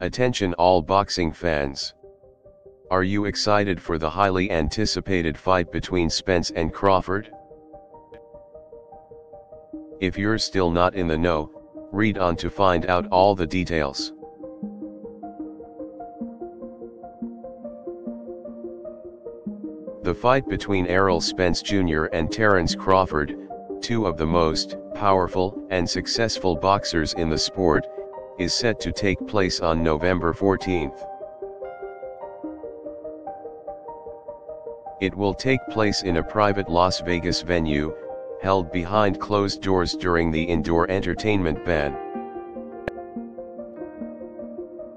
Attention all boxing fans. Are you excited for the highly anticipated fight between Spence and Crawford? If you're still not in the know, read on to find out all the details. The fight between Errol Spence Jr. and Terence Crawford, two of the most powerful and successful boxers in the sport, is set to take place on November 14th. It will take place in a private Las Vegas venue, held behind closed doors during the indoor entertainment ban.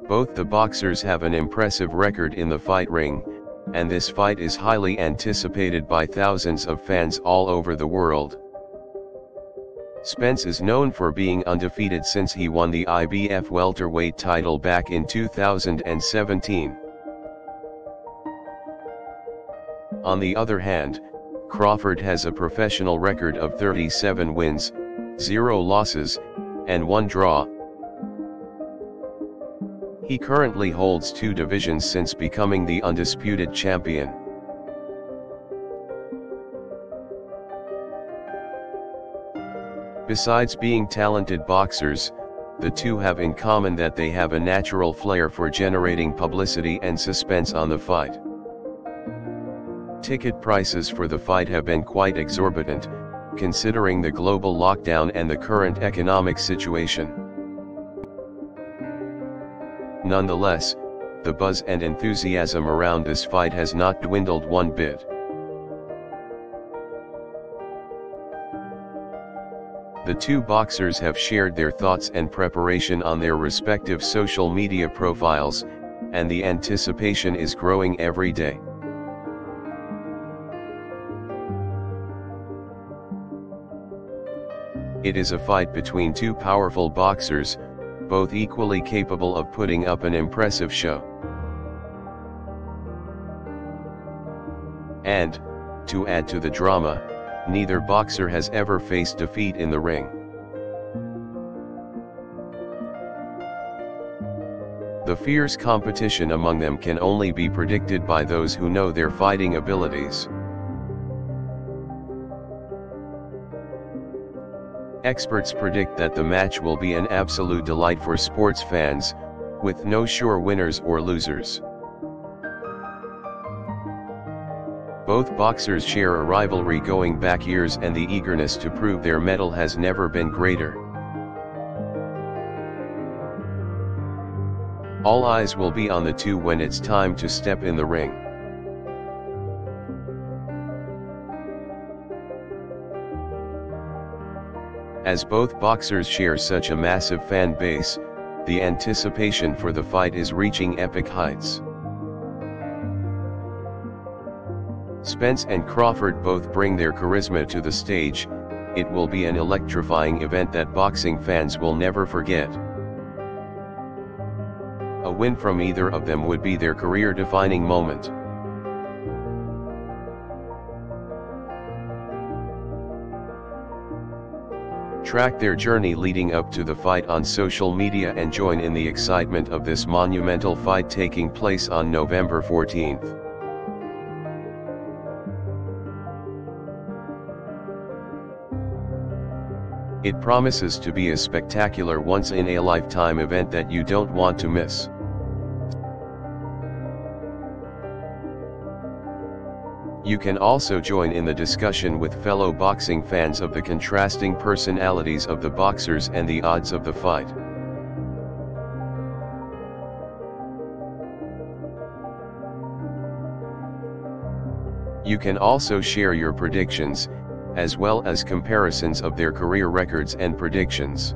Both the boxers have an impressive record in the fight ring, and this fight is highly anticipated by thousands of fans all over the world. Spence is known for being undefeated since he won the IBF welterweight title back in 2017. On the other hand, Crawford has a professional record of 37 wins, 0 losses, and 1 draw. He currently holds two divisions since becoming the undisputed champion. Besides being talented boxers, the two have in common that they have a natural flair for generating publicity and suspense on the fight. Ticket prices for the fight have been quite exorbitant, considering the global lockdown and the current economic situation. Nonetheless, the buzz and enthusiasm around this fight has not dwindled one bit. The two boxers have shared their thoughts and preparation on their respective social media profiles, and the anticipation is growing every day. It is a fight between two powerful boxers, both equally capable of putting up an impressive show. And, to add to the drama, neither boxer has ever faced defeat in the ring. The fierce competition among them can only be predicted by those who know their fighting abilities. Experts predict that the match will be an absolute delight for sports fans, with no sure winners or losers. Both boxers share a rivalry going back years and the eagerness to prove their mettle has never been greater. All eyes will be on the two when it's time to step in the ring. As both boxers share such a massive fan base, the anticipation for the fight is reaching epic heights. Spence and Crawford both bring their charisma to the stage, it will be an electrifying event that boxing fans will never forget. A win from either of them would be their career-defining moment. Track their journey leading up to the fight on social media and join in the excitement of this monumental fight taking place on November 14th. It promises to be a spectacular once-in-a-lifetime event that you don't want to miss. You can also join in the discussion with fellow boxing fans of the contrasting personalities of the boxers and the odds of the fight. You can also share your predictions, as well as comparisons of their career records and predictions.